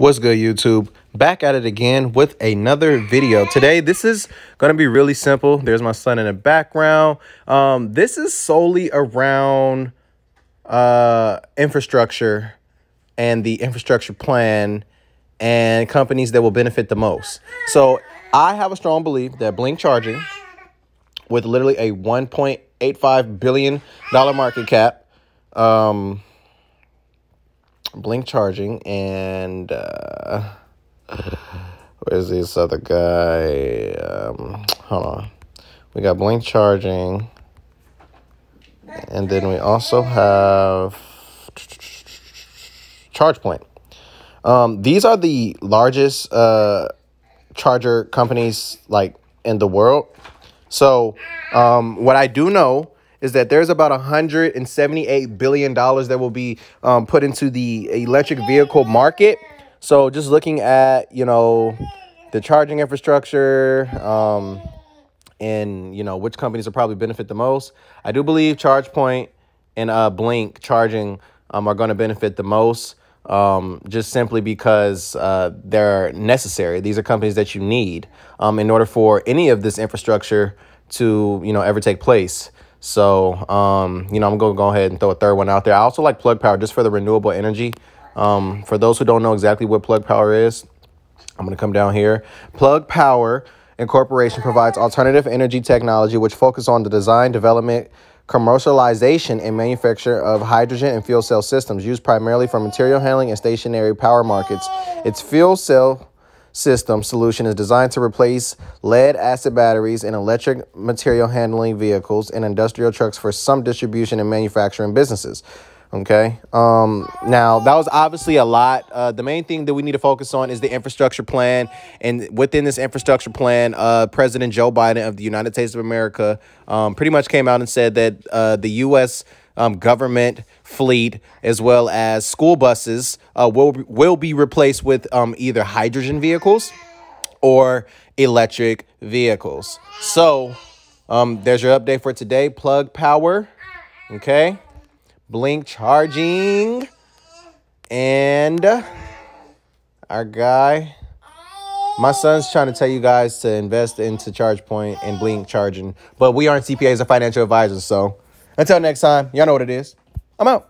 What's good, YouTube? Back at it again with another video. Today, this is going to be really simple. There's my son in the background. Um, this is solely around uh, infrastructure and the infrastructure plan and companies that will benefit the most. So I have a strong belief that Blink Charging, with literally a $1.85 billion market cap, um, Blink Charging and uh, where's this other guy? Um, hold on. We got Blink Charging, and then we also have ChargePoint. Um, these are the largest uh, charger companies like in the world. So, um, what I do know is that there's about 178 billion dollars that will be um, put into the electric vehicle market. So just looking at you know the charging infrastructure um, and you know which companies will probably benefit the most, I do believe ChargePoint and uh, Blink charging um, are going to benefit the most. Um, just simply because uh, they're necessary. These are companies that you need um, in order for any of this infrastructure to you know ever take place. So, um, you know, I'm going to go ahead and throw a third one out there. I also like Plug Power just for the renewable energy. Um, for those who don't know exactly what Plug Power is, I'm going to come down here. Plug Power Incorporation provides alternative energy technology which focus on the design, development, commercialization, and manufacture of hydrogen and fuel cell systems used primarily for material handling and stationary power markets. Its fuel cell system solution is designed to replace lead acid batteries in electric material handling vehicles and industrial trucks for some distribution and manufacturing businesses. Okay. Um, now, that was obviously a lot. Uh, the main thing that we need to focus on is the infrastructure plan. And within this infrastructure plan, uh, President Joe Biden of the United States of America um, pretty much came out and said that uh, the U.S um, government fleet as well as school buses uh, will will be replaced with um, either hydrogen vehicles or electric vehicles. So um, there's your update for today. Plug power, okay. Blink charging, and our guy. My son's trying to tell you guys to invest into ChargePoint and Blink charging, but we aren't CPAs or financial advisors, so. Until next time, y'all know what it is. I'm out.